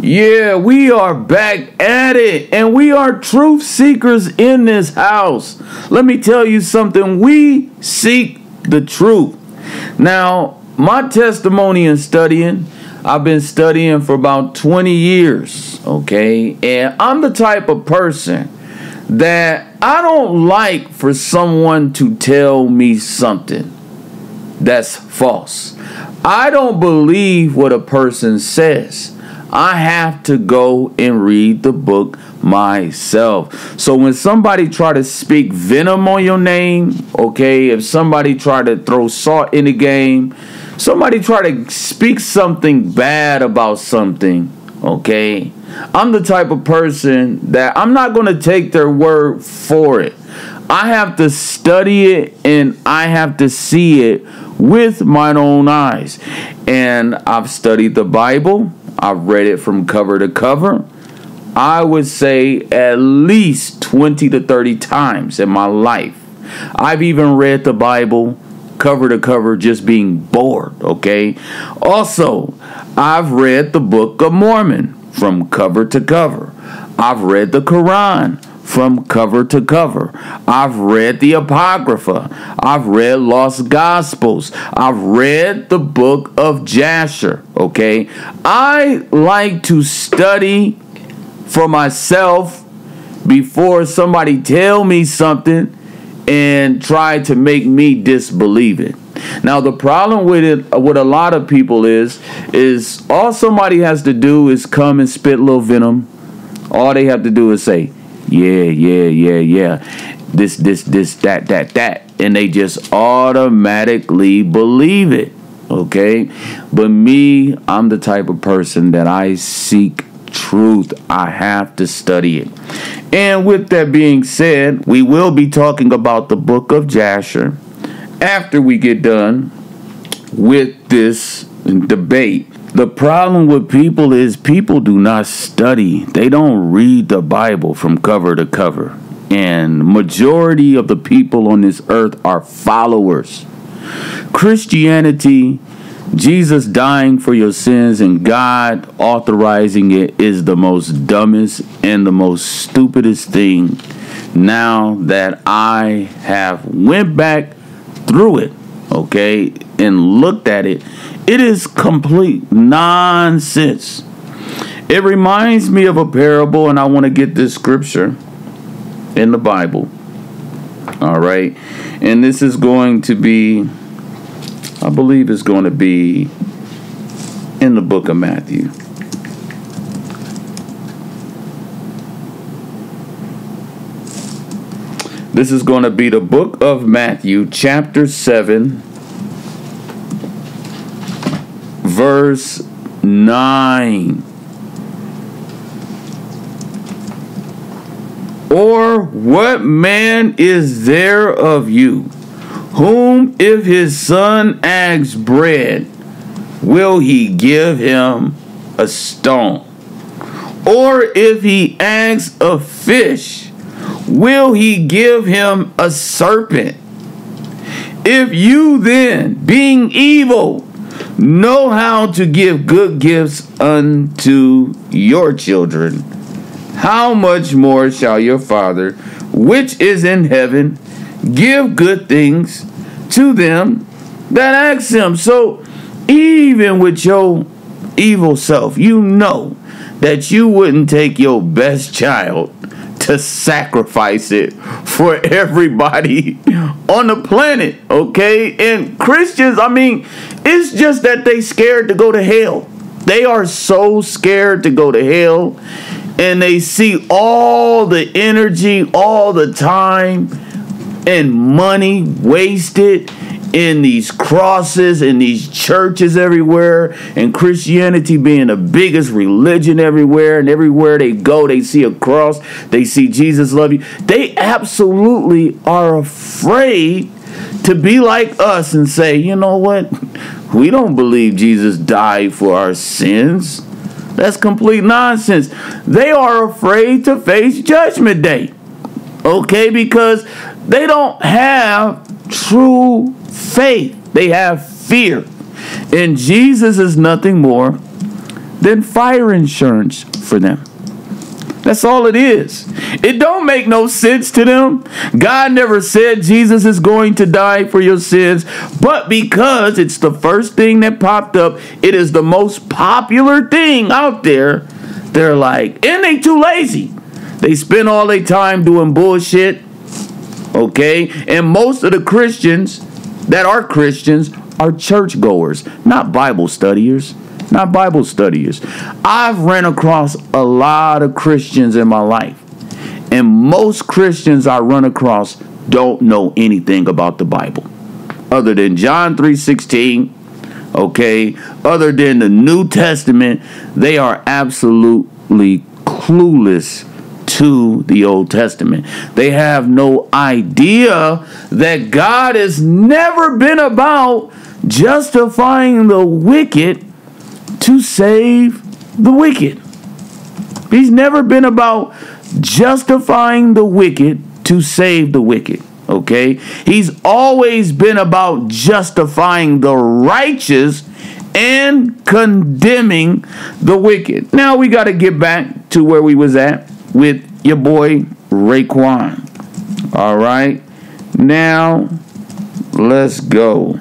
Yeah, we are back at it, and we are truth seekers in this house. Let me tell you something we seek the truth. Now, my testimony in studying, I've been studying for about 20 years, okay? And I'm the type of person that I don't like for someone to tell me something that's false. I don't believe what a person says. I have to go and read the book myself. So when somebody try to speak venom on your name, okay, if somebody try to throw salt in the game, somebody try to speak something bad about something, okay, I'm the type of person that I'm not going to take their word for it. I have to study it and I have to see it with my own eyes. And I've studied the Bible. I've read it from cover to cover. I would say at least 20 to 30 times in my life. I've even read the Bible cover to cover just being bored, okay? Also, I've read the Book of Mormon from cover to cover. I've read the Quran from cover to cover. I've read the Apocrypha. I've read Lost Gospels. I've read the book of Jasher. Okay. I like to study for myself before somebody tell me something and try to make me disbelieve it. Now the problem with it with a lot of people is is all somebody has to do is come and spit a little venom. All they have to do is say, yeah, yeah, yeah, yeah. This, this, this, that, that, that. And they just automatically believe it. Okay? But me, I'm the type of person that I seek truth. I have to study it. And with that being said, we will be talking about the book of Jasher after we get done with this debate the problem with people is people do not study. They don't read the Bible from cover to cover. And majority of the people on this earth are followers. Christianity, Jesus dying for your sins and God authorizing it is the most dumbest and the most stupidest thing now that I have went back through it, okay, and looked at it it is complete nonsense. It reminds me of a parable, and I want to get this scripture in the Bible. All right. And this is going to be, I believe it's going to be in the book of Matthew. This is going to be the book of Matthew, chapter 7 verse 9. Or what man is there of you, whom if his son asks bread, will he give him a stone? Or if he asks a fish, will he give him a serpent? If you then, being evil, know how to give good gifts unto your children, how much more shall your Father, which is in heaven, give good things to them that ask him? So, even with your evil self, you know that you wouldn't take your best child to sacrifice it for everybody on the planet, okay? And Christians, I mean, it's just that they scared to go to hell. They are so scared to go to hell and they see all the energy, all the time and money wasted in these crosses in these churches everywhere and Christianity being the biggest religion everywhere and everywhere they go they see a cross they see Jesus love you. They absolutely are afraid to be like us and say you know what? We don't believe Jesus died for our sins. That's complete nonsense. They are afraid to face judgment day okay because they don't have true faith. They have fear. And Jesus is nothing more than fire insurance for them. That's all it is. It don't make no sense to them. God never said Jesus is going to die for your sins, but because it's the first thing that popped up, it is the most popular thing out there. They're like, and they too lazy. They spend all their time doing bullshit. Okay? And most of the Christians that are Christians are churchgoers, not Bible studiers not Bible studiers. I've ran across a lot of Christians in my life, and most Christians I run across don't know anything about the Bible other than John 3:16, okay? Other than the New Testament, they are absolutely clueless to the Old Testament. They have no idea that God has never been about justifying the wicked to save the wicked. He's never been about justifying the wicked to save the wicked. Okay? He's always been about justifying the righteous and condemning the wicked. Now we got to get back to where we was at with your boy Raekwon. All right? Now let's go.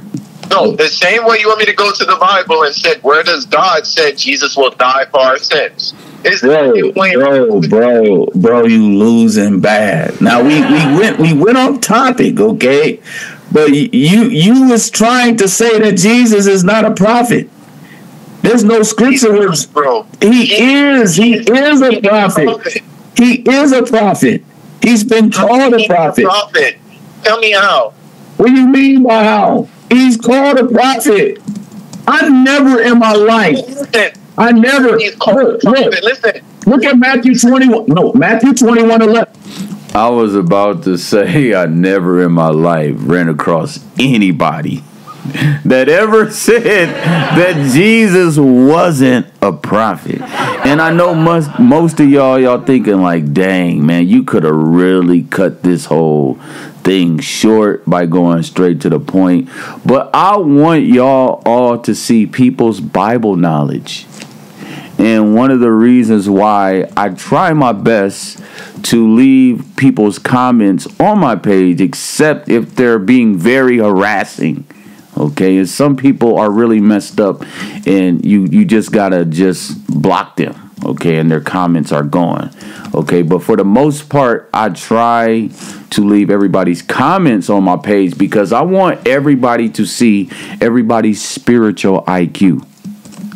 No, the same way you want me to go to the Bible and said, where does God said Jesus will die for our sins? Is bro, bro, bro, bro, you losing bad. Now we, we went we went off topic, okay? But you you was trying to say that Jesus is not a prophet. There's no scripture where bro. He, he is. He is a prophet. He is a prophet. He's been called a prophet. prophet. Tell me how. What do you mean by how? He's called a prophet. I never in my life. Listen, I never. He's called look, Listen. Look at Matthew 21. No, Matthew 21 11. I was about to say I never in my life ran across anybody that ever said that Jesus wasn't a prophet. And I know most most of y'all y'all thinking like, "Dang, man, you could have really cut this whole thing short by going straight to the point. But I want y'all all to see people's Bible knowledge. And one of the reasons why I try my best to leave people's comments on my page, except if they're being very harassing. Okay, and some people are really messed up, and you you just gotta just block them. Okay, and their comments are gone. Okay, but for the most part, I try to leave everybody's comments on my page because I want everybody to see everybody's spiritual IQ.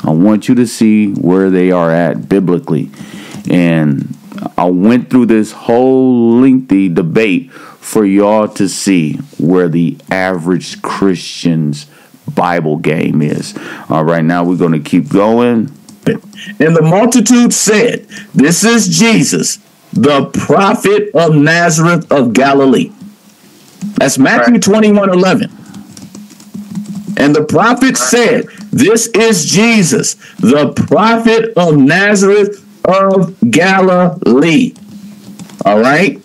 I want you to see where they are at biblically. And I went through this whole lengthy debate for y'all to see where the average Christian's Bible game is. All right, now we're going to keep going. And the multitude said, This is Jesus, the prophet of Nazareth of Galilee. That's Matthew 21 11. And the prophet said, This is Jesus, the prophet of Nazareth of Galilee. All right?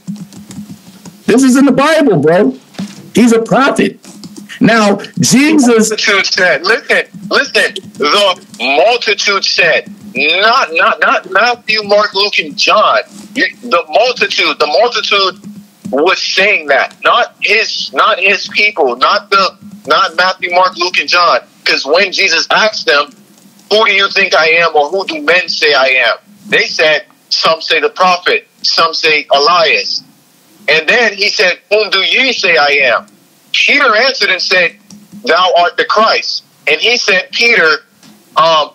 This is in the Bible, bro. He's a prophet. Now, Jesus. Multitude said, listen, listen, the multitude said, not, not, not Matthew, Mark, Luke, and John. The multitude, the multitude was saying that, not his, not his people, not the, not Matthew, Mark, Luke, and John. Because when Jesus asked them, "Who do you think I am, or who do men say I am?" They said, "Some say the prophet, some say Elias." And then he said, "Whom do ye say I am?" Peter answered and said, Thou art the Christ. And he said, Peter, um,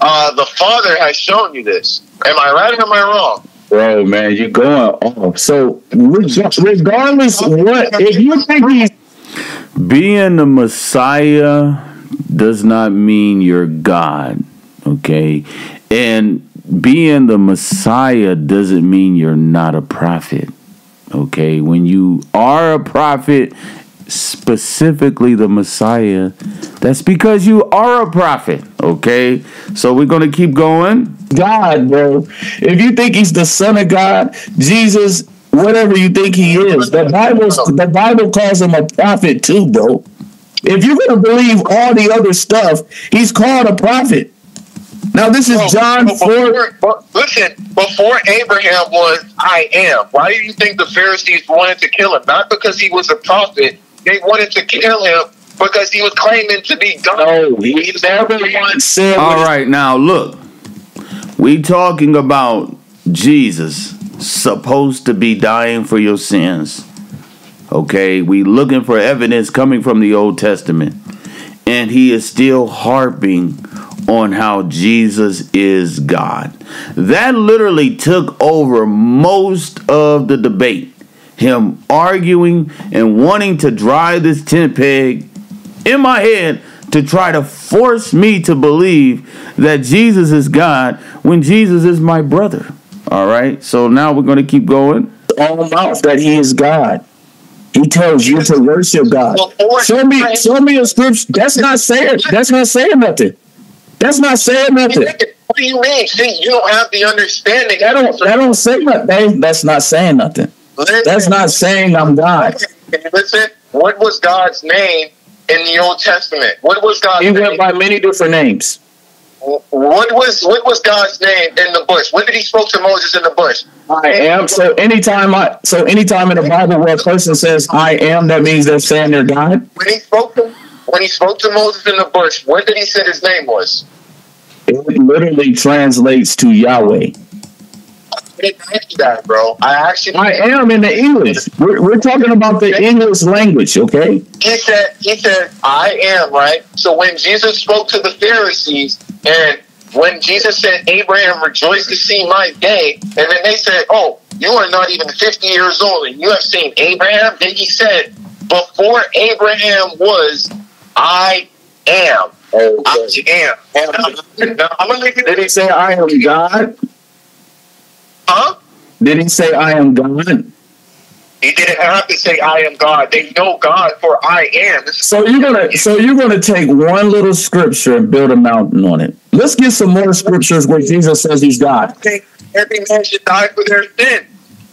uh, the Father has shown you this. Am I right or am I wrong? Bro, man, you're going off. So, regardless what, if you think he's being the Messiah does not mean you're God, okay? And being the Messiah doesn't mean you're not a prophet. Okay, when you are a prophet specifically the Messiah, that's because you are a prophet. Okay, so we're gonna keep going. God, bro, if you think he's the Son of God, Jesus, whatever you think he is, the Bible the Bible calls him a prophet too, bro. If you're gonna believe all the other stuff, he's called a prophet. Now this is John before- 4. listen, before Abraham was I am. Why do you think the Pharisees wanted to kill him? Not because he was a prophet. They wanted to kill him because he was claiming to be God. No, he never once said All what right, now look. We talking about Jesus supposed to be dying for your sins. Okay, we looking for evidence coming from the Old Testament. And he is still harping on how Jesus is God. That literally took over most of the debate. Him arguing and wanting to drive this tent peg in my head to try to force me to believe that Jesus is God when Jesus is my brother. All right, so now we're going to keep going. all mouth that he is God. He tells you to worship God. Show me, show me a scripture. That's not saying. That's not saying nothing. That's not saying nothing. What do you mean? See, you don't have the understanding. That don't. That don't say nothing. That's not saying nothing. Listen, That's not saying I'm God. Listen? What was God's name in the Old Testament? What was God's He name? went by many different names. What was what was God's name in the bush? When did He spoke to Moses in the bush? I am. So anytime I, so anytime in the Bible where a person says I am, that means they're saying they're God. When He spoke to when He spoke to Moses in the bush, what did He say His name was? It literally translates to Yahweh. I didn't ask that, bro. I actually I am in the English. We're, we're talking about the English language, okay? he said he said I am right. So when Jesus spoke to the Pharisees and when Jesus said Abraham rejoiced to see my day, and then they said, "Oh, you are not even fifty years old, and you have seen Abraham." Then he said, "Before Abraham was, I am." I am. I'm, now, I'm gonna make it. Did he say I am God? Huh? Did he say I am God? He didn't have to say I am God. They know God for I am. So you're gonna so you're gonna take one little scripture and build a mountain on it. Let's get some more scriptures where Jesus says he's God. every man should die for their sin.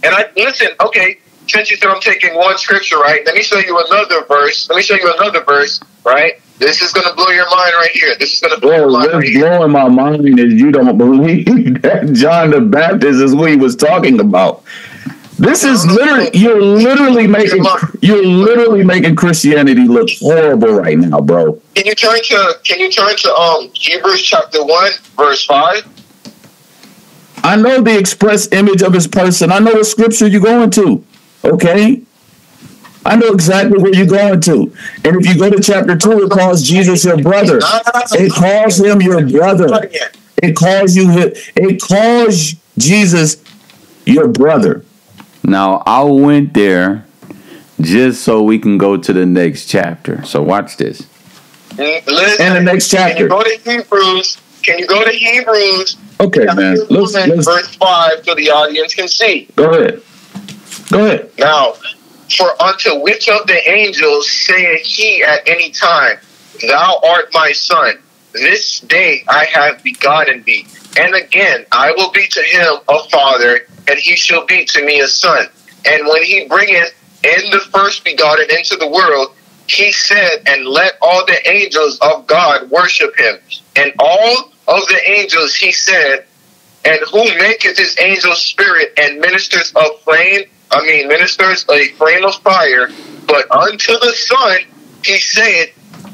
And I listen, okay, since you said I'm taking one scripture, right? Let me show you another verse. Let me show you another verse, right? This is gonna blow your mind right here. This is gonna blow Bro, your mind what's right blowing my mind is you don't believe that John the Baptist is what he was talking about. This is literally you're literally making you're literally making Christianity look horrible right now, bro. Can you turn to can you turn to um Hebrews chapter one, verse five? I know the express image of his person. I know what scripture you're going to. Okay? I know exactly where you're going to. And if you go to chapter 2, it calls Jesus your brother. It calls him your brother. It calls you it calls Jesus your brother. Now, I went there just so we can go to the next chapter. So, watch this. Listen, And the next chapter. Can you go to Hebrews? Can you go to Hebrews Okay, man. chapter Let's, let's verse five so the audience can see? go ahead. Go ahead. Now, for unto which of the angels saith he at any time, Thou art my son, this day I have begotten thee. And again, I will be to him a father, and he shall be to me a son. And when he bringeth in the first begotten into the world, he said, And let all the angels of God worship him. And all of the angels, he said, and who maketh his angels spirit and ministers of flame, I mean, ministers a flame of fire, but unto the Son he said,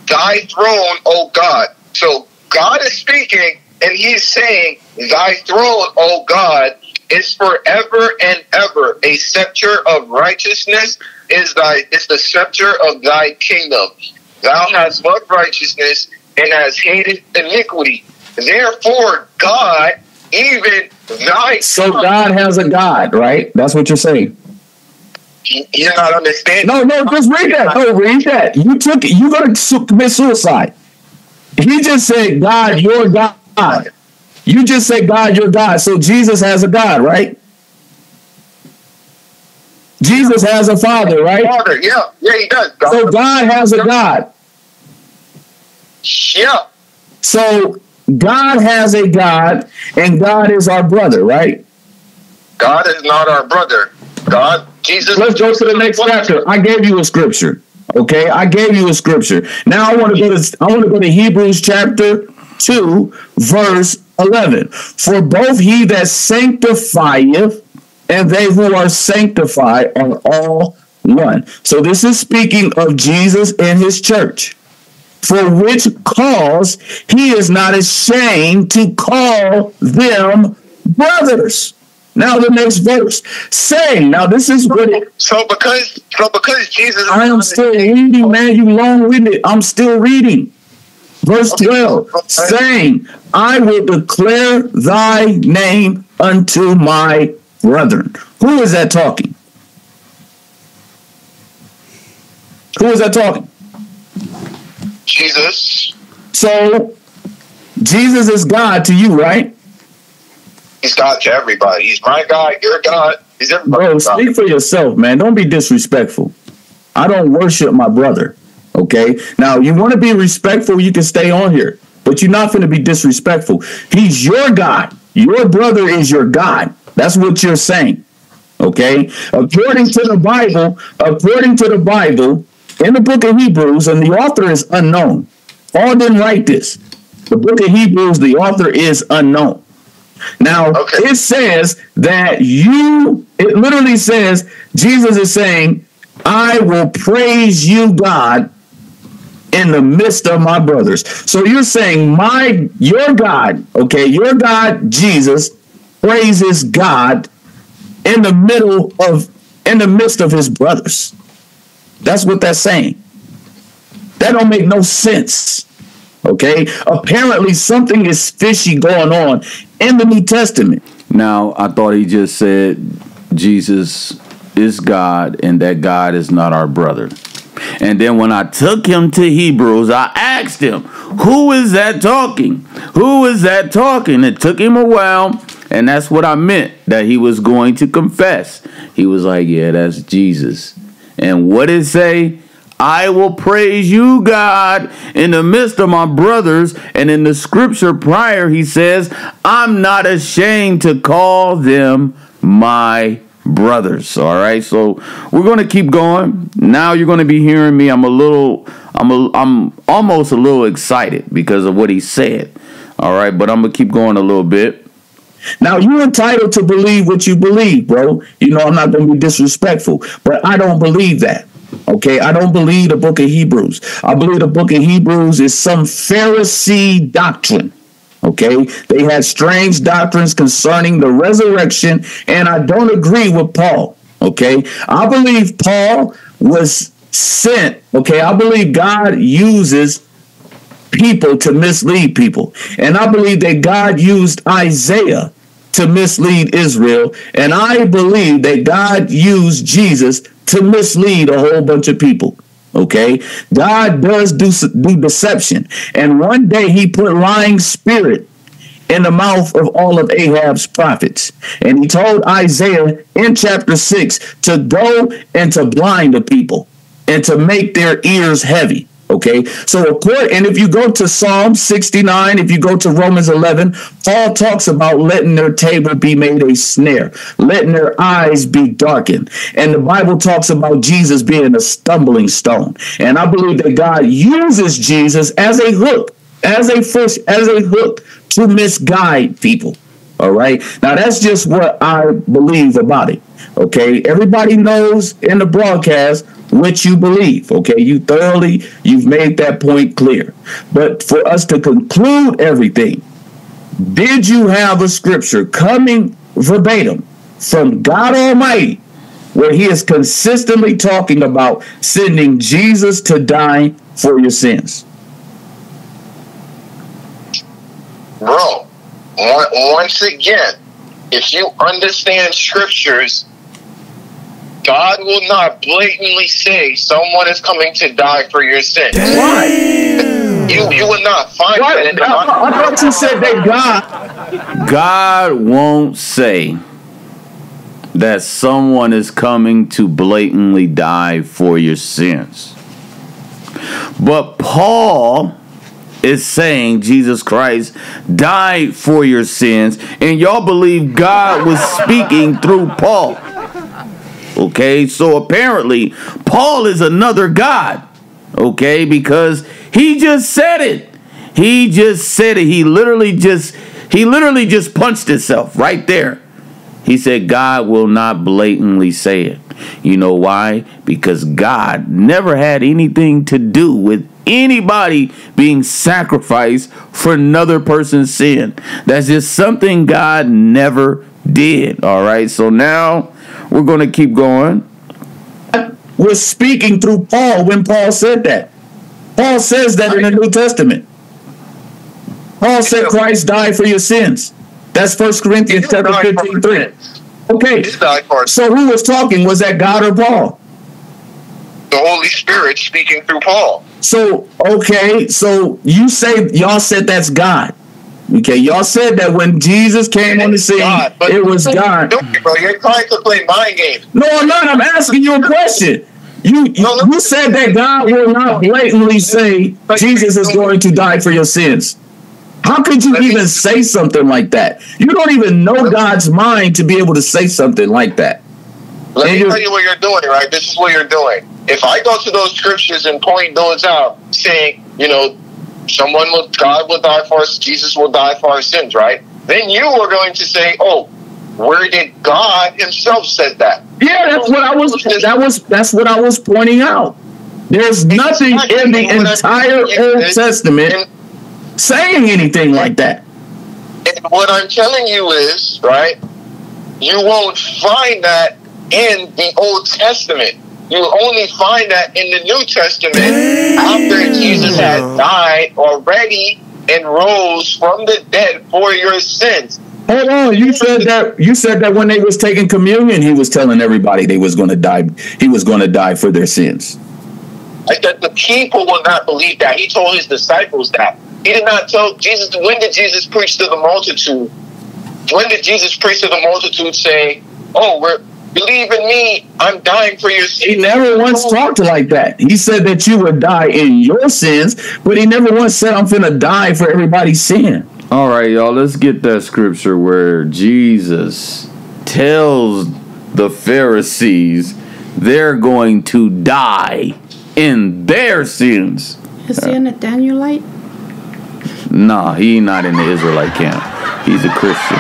Thy throne, O God. So God is speaking, and he's saying, Thy throne, O God, is forever and ever. A scepter of righteousness is thy is the scepter of thy kingdom. Thou hast loved righteousness and hast hated iniquity. Therefore, God, even thy So God has a God, right? That's what you're saying. You're not understanding. No, no, just read that. No, read that. You took it. You're gonna commit suicide. He just said, God, your God. You just said, God, your God. So Jesus has a God, right? Jesus has a father, right? Father, yeah, yeah, he does. So God has a God. yeah, So God has a God, and God is our brother, right? God is not our brother. God, Jesus. Let's go to the next chapter. I gave you a scripture. Okay, I gave you a scripture. Now I want to go to I want to go to Hebrews chapter 2, verse 11. For both he that sanctifieth and they who are sanctified are all one. So this is speaking of Jesus and his church. For which cause he is not ashamed to call them brothers. Now the next verse, saying, now this is what it, So because so because Jesus I am still reading, man. You long winded. I'm still reading. Verse 12, saying, I will declare thy name unto my brethren. Who is that talking? Who is that talking? Jesus, So, Jesus is God to you, right? He's God to everybody. He's my God, your God, he's Bro, everybody's God. speak for yourself, man. Don't be disrespectful. I don't worship my brother. Okay. Now, you want to be respectful, you can stay on here, but you're not going to be disrespectful. He's your God. Your brother is your God. That's what you're saying. Okay. According to the Bible, according to the Bible, in the book of Hebrews, and the author is unknown. Paul didn't write this. The book of Hebrews, the author is unknown. Now, Okay. it says that you, it literally says, Jesus is saying, I will praise you, God, in the midst of my brothers. So you're saying, my, your God, okay, your God, Jesus, praises God in the middle of, in the midst of his brothers. That's what that's saying. That don't make no sense. Okay. Apparently, something is fishy going on in the New Testament. Now, I thought he just said Jesus is God and that God is not our brother. And then when I took him to Hebrews, I asked him, Who is that talking? Who is that talking? It took him a while, and that's what I meant that he was going to confess. He was like, Yeah, that's Jesus. And what did it say? I will praise you, God, in the midst of my brothers. And in the scripture prior, he says, I'm not ashamed to call them my brothers. All right. So we're going to keep going. Now you're going to be hearing me. I'm a little, I'm, a, I'm almost a little excited because of what he said. All right. But I'm going to keep going a little bit. Now you're entitled to believe what you believe, bro. You know I'm not going to be disrespectful, but I don't believe that. Okay, I don't believe the book of Hebrews. I believe the book of Hebrews is some Pharisee doctrine. Okay, they had strange doctrines concerning the resurrection, and I don't agree with Paul. Okay, I believe Paul was sent. Okay, I believe God uses people to mislead people. And I believe that God used Isaiah to mislead Israel. And I believe that God used Jesus to mislead a whole bunch of people. Okay, God does do, do deception. And one day he put lying spirit in the mouth of all of Ahab's prophets. And he told Isaiah in chapter 6 to go and to blind the people and to make their ears heavy. Okay, so of and if you go to Psalm 69, if you go to Romans 11, Paul talks about letting their table be made a snare, letting their eyes be darkened. And the Bible talks about Jesus being a stumbling stone. And I believe that God uses Jesus as a hook, as a fish, as a hook to misguide people. All right. Now that's just what I believe about it. Okay. Everybody knows in the broadcast what you believe. Okay. You thoroughly, you've made that point clear. But for us to conclude everything, did you have a scripture coming verbatim from God Almighty where he is consistently talking about sending Jesus to die for your sins? Bro, once again, if you understand scriptures, God will not blatantly say someone is coming to die for your sins. Why? You you will not find Why? that in the I, I thought you said that God. God won't say that someone is coming to blatantly die for your sins. But Paul is saying Jesus Christ died for your sins, and y'all believe God was speaking through Paul. Okay, so apparently Paul is another God. Okay, because he just said it. He just said it. He literally just he literally just punched himself right there. He said God will not blatantly say it. You know why? Because God never had anything to do with anybody being sacrificed for another person's sin. That's just something God never did. All right. So now we're going to keep going. We're speaking through Paul when Paul said that. Paul says that in the New Testament. Paul said Christ died for your sins. That's First Corinthians chapter 15, 3. Okay. So who was talking? Was that God or Paul? The Holy Spirit speaking through Paul. So, okay, so you say y'all said that's God. Okay, y'all said that when Jesus came on the scene, God, it was God. Bro, you're trying to play mind games. No, I'm not. I'm asking you a question. You you, no, you said that God will not blatantly say Jesus is going to die for your sins. How could you even say something like that? You don't even know God's mind to be able to say something like that. Let and me tell you what you're doing, right? This is what you're doing. If I go to those scriptures and point those out, saying, you know, someone will, God will die for us, Jesus will die for our sins, right? Then you are going to say, oh, where did God Himself said that? Yeah, that's what I was. That was that's what I was pointing out. There's nothing in the entire Old Testament saying anything like that. And what I'm telling you is, right, you won't find that in the Old Testament. You only find that in the New Testament after Jesus had died already and rose from the dead for your sins. Hold on, you said that you said that when they was taking communion, he was telling everybody they was going to die. He was going to die for their sins. I that the people will not believe that. He told his disciples that. He did not tell Jesus. When did Jesus preach to the multitude? When did Jesus preach to the multitude saying, Oh, we're, believe in me, I'm dying for your sins? He never once talked like that. He said that you would die in your sins, but he never once said, I'm going to die for everybody's sin. All right, y'all, let's get that scripture where Jesus tells the Pharisees they're going to die in their sins. Is he in the Danielite? Nah, he not in the Israelite camp. He's a Christian.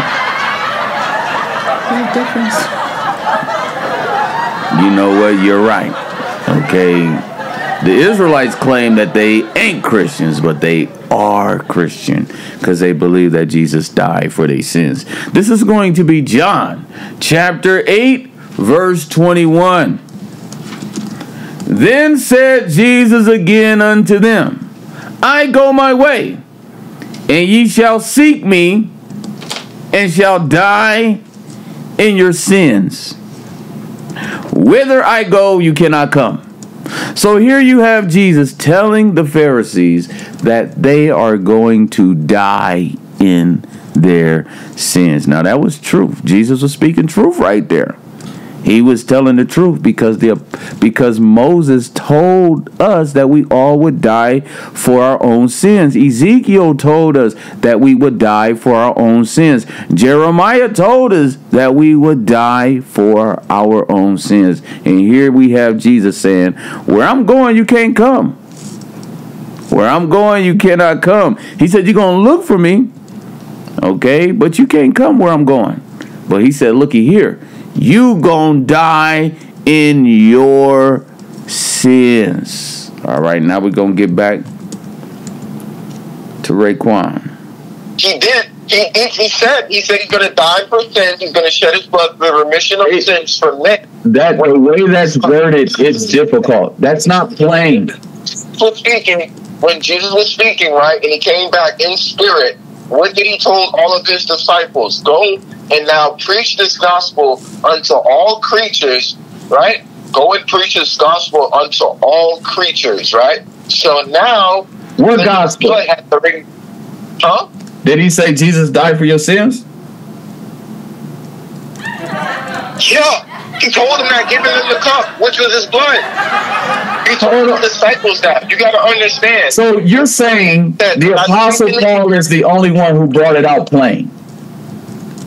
What difference? You know what? You're right. Okay. The Israelites claim that they ain't Christians, but they are Christian because they believe that Jesus died for their sins. This is going to be John chapter 8, verse 21. Then said Jesus again unto them, I go my way and ye shall seek me and shall die in your sins. Whither I go, you cannot come. So here you have Jesus telling the Pharisees that they are going to die in their sins. Now that was truth. Jesus was speaking truth right there. He was telling the truth because the because Moses told us that we all would die for our own sins. Ezekiel told us that we would die for our own sins. Jeremiah told us that we would die for our own sins. And here we have Jesus saying, "Where I'm going, you can't come. Where I'm going, you cannot come." He said, "You're going to look for me." Okay? But you can't come where I'm going. But he said, "Looky here." You gonna die in your sins. All right, now we're gonna get back to Raekwon. He did. He, he, he, said he said he's going to die for sins. He's going to shed his blood for the remission of it, sins for men. That the way that's worded, it's difficult. That's not plain. Was speaking when Jesus was speaking, right, and he came back in spirit. What did he told all of his disciples? Go and now preach this gospel unto all creatures, right? Go and preach this gospel unto all creatures, right? So now, what gospel? Huh? Did he say Jesus died for your sins? Yeah. He told them that, giving them the cup, which was his blood. He told the disciples that. You got to understand. So you're saying that the Apostle Paul is the only one who brought it out plain?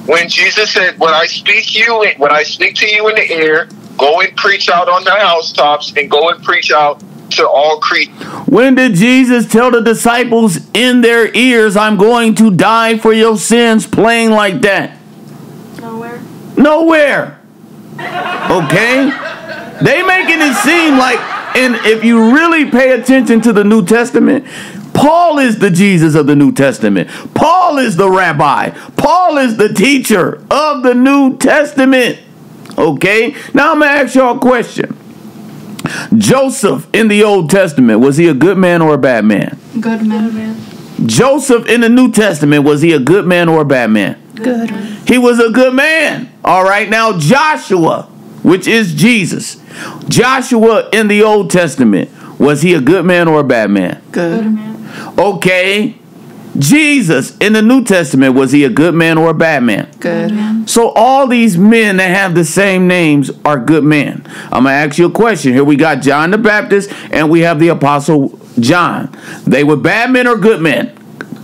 When Jesus said, "When I speak you, when I speak to you in the air, go and preach out on the housetops, and go and preach out to all creatures. When did Jesus tell the disciples in their ears, I'm going to die for your sins, playing like that? Nowhere. Nowhere. Okay? They making it seem like, and if you really pay attention to the New Testament, Paul is the Jesus of the New Testament. Paul is the rabbi. Paul is the teacher of the New Testament. Okay? Now I'm going to ask y'all a question. Joseph in the Old Testament, was he a good man or a bad man? Good man. Joseph in the New Testament, was he a good man or a bad man? Good. He was a good man. All right. Now, Joshua, which is Jesus, Joshua in the Old Testament, was he a good man or a bad man? Good Good. man. Okay. Jesus in the New Testament, was he a good man or a bad man? Good man. So all these men that have the same names are good men. I'm gonna ask you a question. Here we got John the Baptist and we have the apostle John. They were bad men or good men?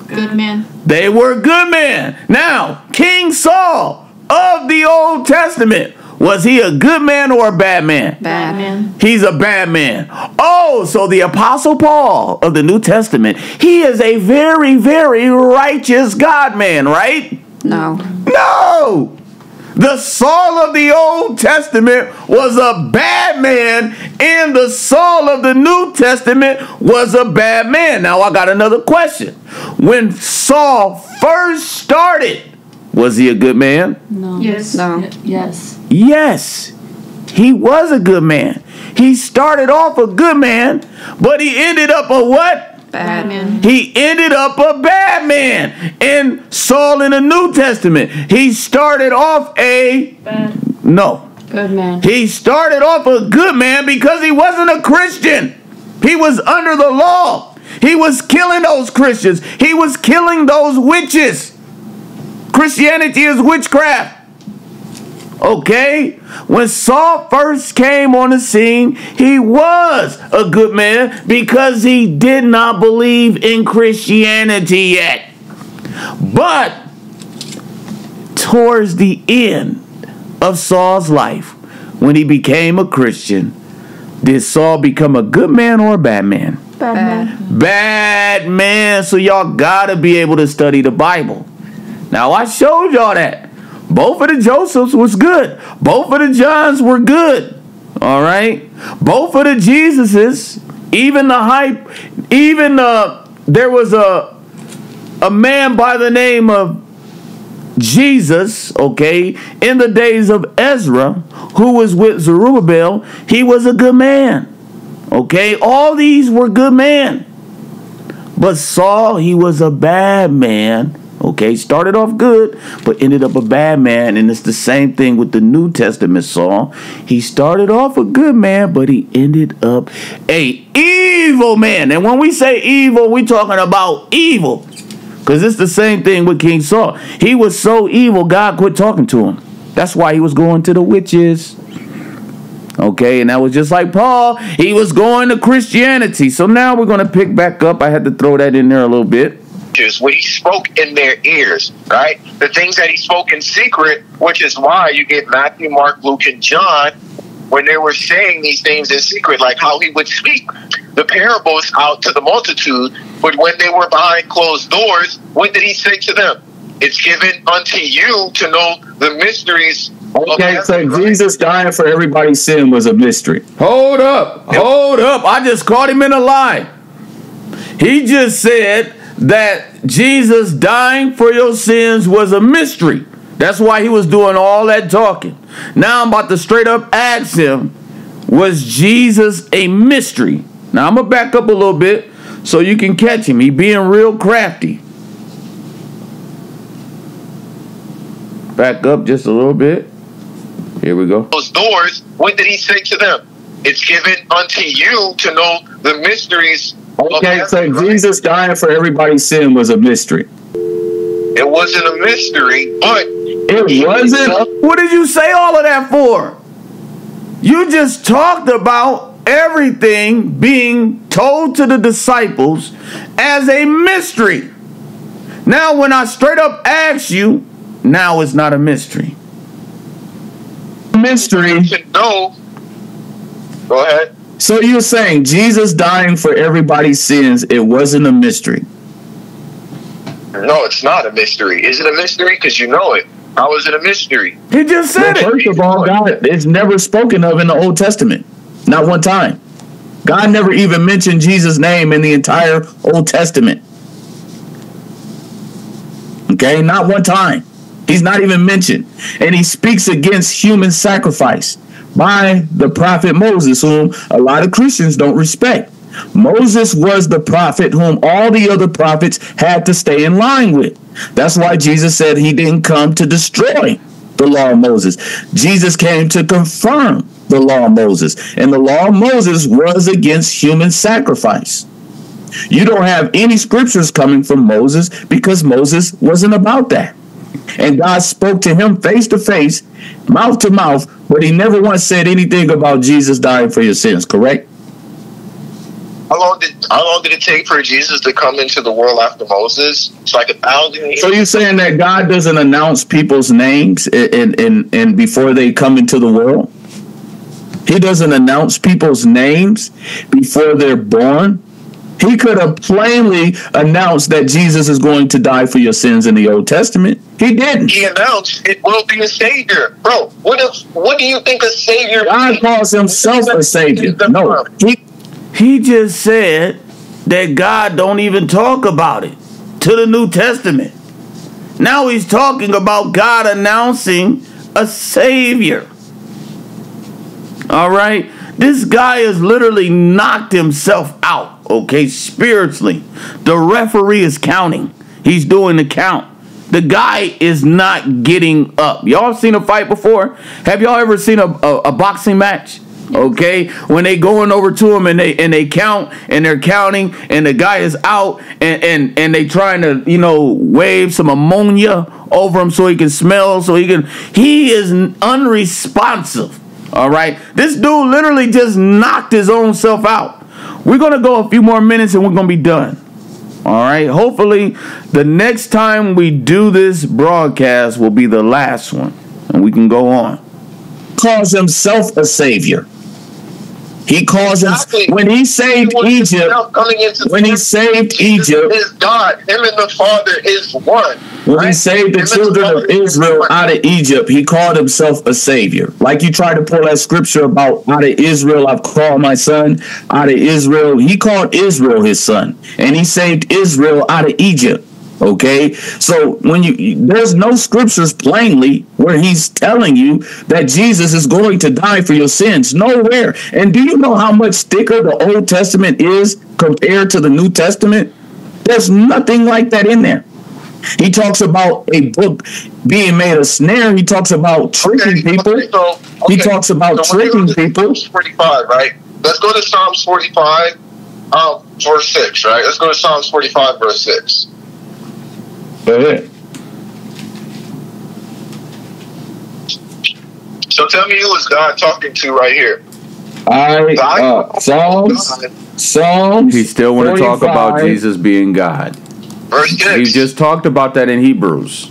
Good man. They were good men. Now, King Saul of the Old Testament, was he a good man or a bad man? Bad man. He's a bad man. Oh, so the Apostle Paul of the New Testament, he is a very, very righteous God man, right? No. No! The Saul of the Old Testament was a bad man, and the Saul of the New Testament was a bad man. Now, I got another question. When Saul first started, was he a good man? No. Yes. No. Y- yes. Yes, he was a good man. He started off a good man, but he ended up a what? Bad man. He ended up a bad man. And Saul in the New Testament, he started off a Bad. no. Good man. He started off a good man because he wasn't a Christian. He was under the law. He was killing those Christians. He was killing those witches. Christianity is witchcraft. Okay? When Saul first came on the scene, he was a good man because he did not believe in Christianity yet. But towards the end of Saul's life, when he became a Christian, did Saul become a good man or a bad man? Bad, man. Bad man. So y'all gotta be able to study the Bible. Now I showed y'all that. Both of the Josephs was good. Both of the Johns were good. All right. Both of the Jesuses, even the hype, even the there was a a man by the name of Jesus, okay, in the days of Ezra, who was with Zerubbabel, he was a good man. Okay, all these were good men. But Saul, he was a bad man. Okay, started off good, but ended up a bad man. And it's the same thing with the New Testament Saul. He started off a good man, but he ended up a evil man. And when we say evil, we talking about evil. Because it's the same thing with King Saul. He was so evil, God quit talking to him. That's why he was going to the witches. Okay, and that was just like Paul. He was going to Christianity. So now we're going to pick back up. I had to throw that in there a little bit. What he spoke in their ears, right? The things that he spoke in secret, which is why you get Matthew, Mark, Luke, and John when they were saying these things in secret, like how he would speak the parables out to the multitude. But when they were behind closed doors, what did he say to them? It's given unto you to know the mysteries. Okay, so? Jesus dying for everybody's sin was a mystery. Hold up. Hold up. I just caught him in a lie. He just said that Jesus dying for your sins was a mystery. That's why he was doing all that talking. Now I'm about to straight up ask him, was Jesus a mystery? Now I'm gonna back up a little bit so you can catch him. He being real crafty. Back up just a little bit. Here we go. those doors, what did he say to them? It's given unto you to know the mysteries. Of Okay, so? Jesus dying for everybody's sin was a mystery. It wasn't a mystery, but It wasn't. What did you say all of that for? You just talked about everything being told to the disciples as a mystery. Now, when I straight up ask you, now it's not a mystery. Mystery. No. Go ahead. So you're saying Jesus dying for everybody's sins, it wasn't a mystery. No, it's not a mystery. Is it a mystery? Because you know it. How is it a mystery? He just said Well, it. first of all, God is never spoken of in the Old Testament. Not one time. God never even mentioned Jesus' name in the entire Old Testament. Okay, not one time. He's not even mentioned. And he speaks against human sacrifice by the prophet Moses, whom a lot of Christians don't respect. Moses was the prophet whom all the other prophets had to stay in line with. That's why Jesus said he didn't come to destroy the law of Moses. Jesus came to confirm the law of Moses. And the law of Moses was against human sacrifice. You don't have any scriptures coming from Moses because Moses wasn't about that. And God spoke to him face to face, mouth to mouth, but he never once said anything about Jesus dying for your sins, correct? How long did how long did it take for Jesus to come into the world after Moses? It's like a thousand years. So you're saying that God doesn't announce people's names and and and before they come into the world? He doesn't announce people's names before they're born. He could have plainly announced that Jesus is going to die for your sins in the Old Testament. He didn't. he announced it will be a savior, bro. What if? What do you think a savior? God means? calls himself a savior. No, he He just said that God don't even talk about it to the New Testament. Now he's talking about God announcing a savior. All right? This guy has literally knocked himself out, okay, spiritually. The referee is counting. He's doing the count. The guy is not getting up. Y'all seen a fight before? Have y'all ever seen a, a, a boxing match? Okay, when they going over to him and they and they count and they're counting and the guy is out and and and they trying to you know wave some ammonia over him so he can smell so he can he is unresponsive. All right, this dude literally just knocked his own self out. We're gonna go a few more minutes and we're gonna be done. All right. Hopefully, the next time we do this broadcast will be the last one, and we can go on. calls himself a savior. He calls him Exactly. when he saved He Egypt. When he saved Egypt, is God. Him and the Father is one. when he saved the Him children of Father is Israel out of Egypt, he called himself a savior. Like you try to pull that scripture about out of Israel, I've called my son out of Israel. He called Israel his son, and he saved Israel out of Egypt. Okay, so when you there's no scriptures plainly where he's telling you that Jesus is going to die for your sins. Nowhere. And do you know how much thicker the Old Testament is compared to the New Testament? There's nothing like that in there. He talks about a book being made a snare. He talks about tricking Okay, people. okay, so, He talks about So tricking gonna go to people. Psalms 45, right? Let's go to Psalms 45, um, verse 6, right? Let's go to Psalms 45, verse 6. Go ahead. So tell me who is God talking to right here? All right. Uh, Psalms. Psalms. He still want to talk about Jesus being God. Verse 6. He just talked about that in Hebrews.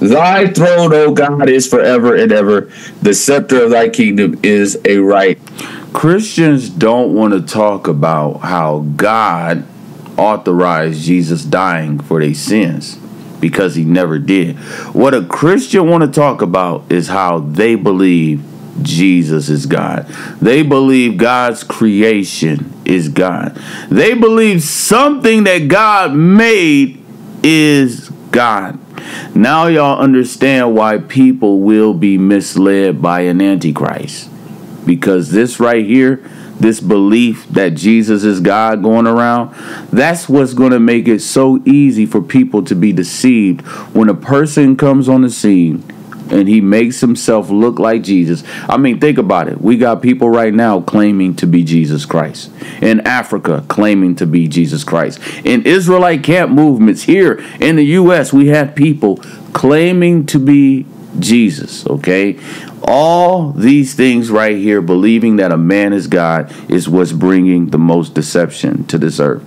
Thy throne, O God, is forever and ever. The scepter of thy kingdom is a right. Christians don't want to talk about how God authorized Jesus dying for their sins because he never did. What a Christian want to talk about is how they believe Jesus is God. They believe God's creation is God. They believe something that God made is God. Now y'all understand why people will be misled by an antichrist because this right here, this belief that Jesus is God going around, that's what's going to make it so easy for people to be deceived when a person comes on the scene and he makes himself look like Jesus. I mean, think about it. We got people right now claiming to be Jesus Christ. In Africa, claiming to be Jesus Christ. In Israelite camp movements here in the U.S., we have people claiming to be Jesus, okay? All these things right here, believing that a man is God, is what's bringing the most deception to this earth.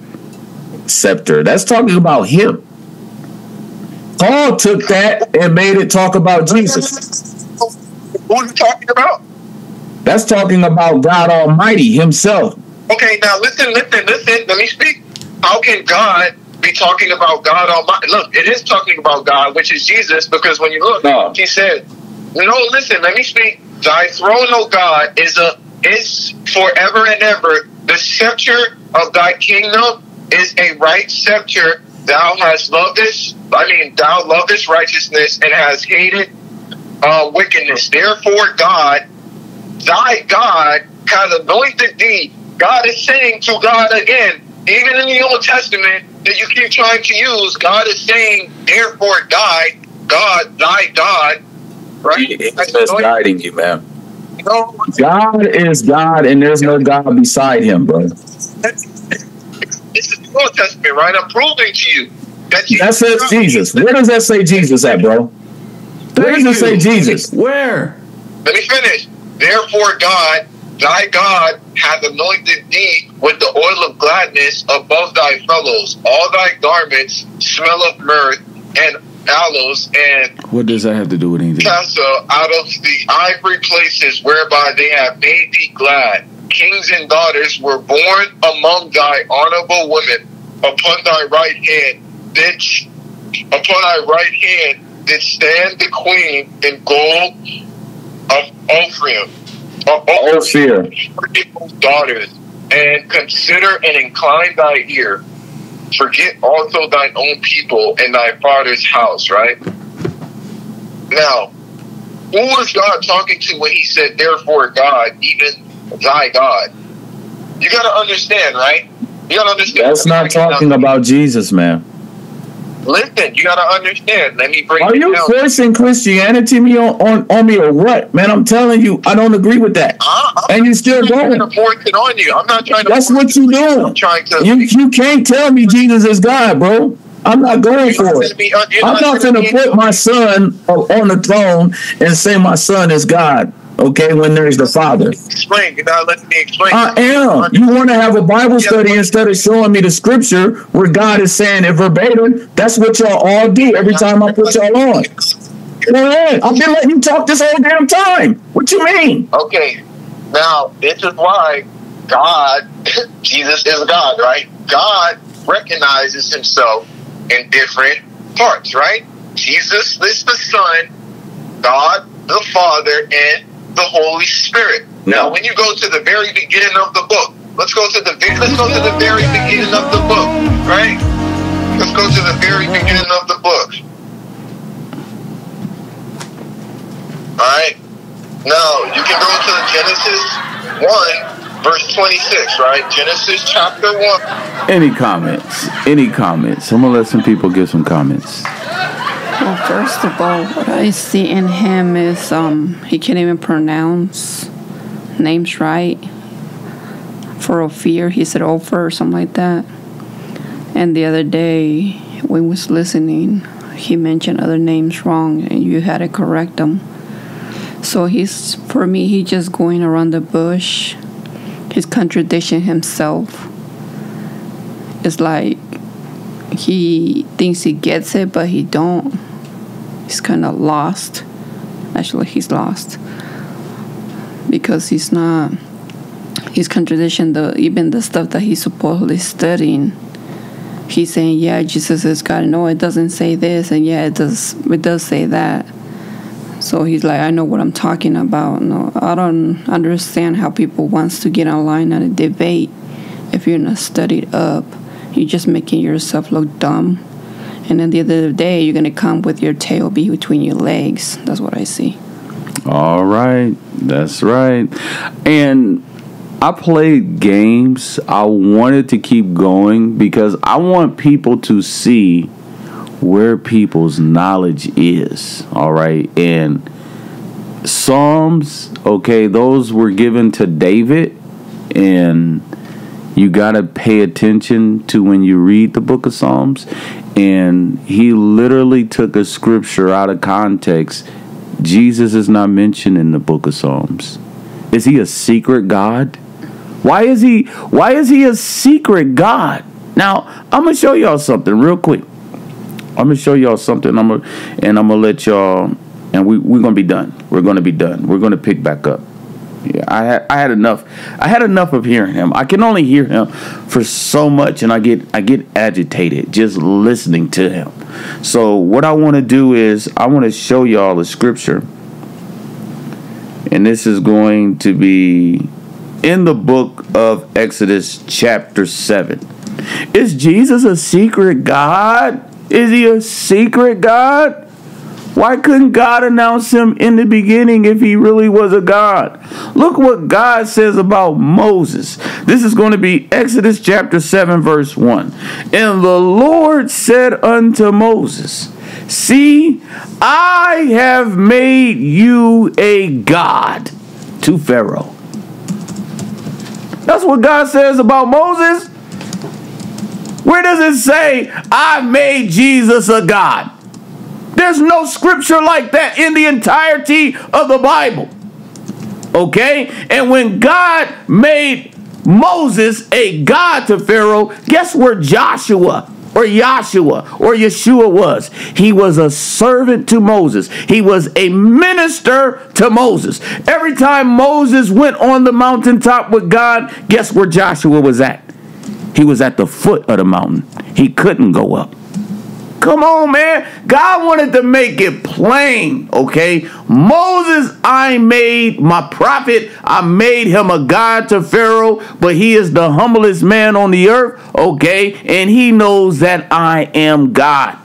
Scepter. That's talking about him. Paul took that and made it talk about Jesus. Who are you talking about? That's talking about God Almighty Himself. Okay, now listen, listen, listen. Let me speak. How can God be talking about God Almighty? Look, it is talking about God, which is Jesus, because when you look, No. He said, "No, listen. Let me speak. Thy throne, O God, is a is forever and ever. The scepter of Thy kingdom is a right scepter. Thou hast loved this. I mean, Thou lovest righteousness and has hated uh, wickedness. Therefore, God." thy God has anointed thee. God is saying to God again, even in the Old Testament that you keep trying to use, God is saying, therefore, God, God, thy God, right? That's guiding you, man. God is God, and there's no God beside Him, bro. This is the Old Testament, right? I'm proving to you that Jesus That says Jesus. Where does that say Jesus at, bro? Where does it say Jesus? Where? Let me finish. Therefore, God, thy God, hath anointed thee with the oil of gladness above thy fellows. All thy garments smell of mirth, and aloes and What does that have to do with anything? cassia out of the ivory places whereby they have made thee glad. Kings and daughters were born among thy honorable women. Upon thy right hand did upon thy right hand did stand the queen in gold of Ophir, of Ophir. daughters, and consider and incline thy ear. Forget also thine own people and thy father's house, right? Now, who was God talking to when he said, therefore, God, even thy God? You got to understand, right? You got to understand. That's not talking about Jesus, man. Listen, you got to understand. Let me break Are you down. forcing Christianity me on, on, on me or what? Man, I'm telling you, I don't agree with that. I- And you still going. to force it on you. I'm not trying to. That's what you. I'm doing. trying to. You you can't tell me Jesus is God, bro. I'm not going You're for it. be- uh, I'm not going to put my son on the throne and say my son is God. Okay, when there's the Father. Explain. You gotta let me explain. I am. You want to have a Bible study instead of showing me the scripture where God is saying it verbatim. That's what y'all all do every time I put y'all on. Go ahead. I've been letting you talk this whole damn time. What you mean? Okay, now this is why God, Jesus is God, right? God recognizes himself in different parts, right? Jesus is the Son, God the Father, and the Holy Spirit. Now, when you go to the very beginning of the book, let's go to the let's go to the very beginning of the book, right? Let's go to the very beginning of the book. All right. Now you can go to Genesis one, verse twenty-six, right? Genesis chapter one. Any comments? Any comments? I'm gonna let some people give some comments. Well, first of all, what I see in him is um he can't even pronounce names right. For Ophir, he said Ophir or something like that. And the other day, when we was listening, he mentioned other names wrong, and you had to correct them. So he's for me, he's just going around the bush. He's contradicting himself. It's like he thinks he gets it, but he don't. He's kind of lost. Actually, he's lost because he's not. He's contradicting the even the stuff that he's supposedly studying. He's saying, "Yeah, Jesus is God." No, it doesn't say this, and yeah, it does. It does say that. So he's like, "I know what I'm talking about." No, I don't understand how people wants to get online and debate if you're not studied up. You're just making yourself look dumb. And at the end of the day, you're gonna come with your tail between your legs. That's what I see. All right, that's right. And I played games. I wanted to keep going because I want people to see where people's knowledge is. All right, and Psalms, okay, those were given to David, and you got to pay attention to when you read the book of Psalms. And he literally took a scripture out of context. Jesus is not mentioned in the book of Psalms. Is he a secret God? Why is he why is he a secret God? Now, I'm gonna show y'all something real quick. I'm gonna show y'all something. I'm gonna and I'm gonna let y'all and we, we're gonna be done. We're gonna be done. We're gonna pick back up. Yeah, I had I had enough. I had enough of hearing him. I can only hear him for so much, and I get I get agitated just listening to him. So what I want to do is I want to show y'all the scripture, and this is going to be in the book of Exodus, chapter seven. Is Jesus a secret God? Is he a secret God? Why couldn't God announce him in the beginning if he really was a God? Look what God says about Moses. This is going to be Exodus chapter 7, verse 1. And the Lord said unto Moses, See, I have made you a God to Pharaoh. That's what God says about Moses. Where does it say, I made Jesus a God? There's no scripture like that in the entirety of the Bible. Okay? And when God made Moses a God to Pharaoh, guess where Joshua or Yahshua or Yeshua was? He was a servant to Moses. He was a minister to Moses. Every time Moses went on the mountaintop with God, guess where Joshua was at? He was at the foot of the mountain. He couldn't go up. Come on, man. God wanted to make it plain, okay? Moses, I made my prophet, I made him a God to Pharaoh, but he is the humblest man on the earth, okay? And he knows that I am God.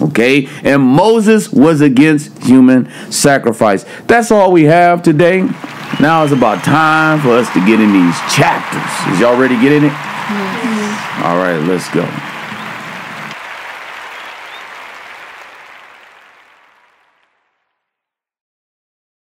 Okay, and Moses was against human sacrifice. That's all we have today. Now it's about time for us to get in these chapters. Is y'all ready to get in it? All right, let's go.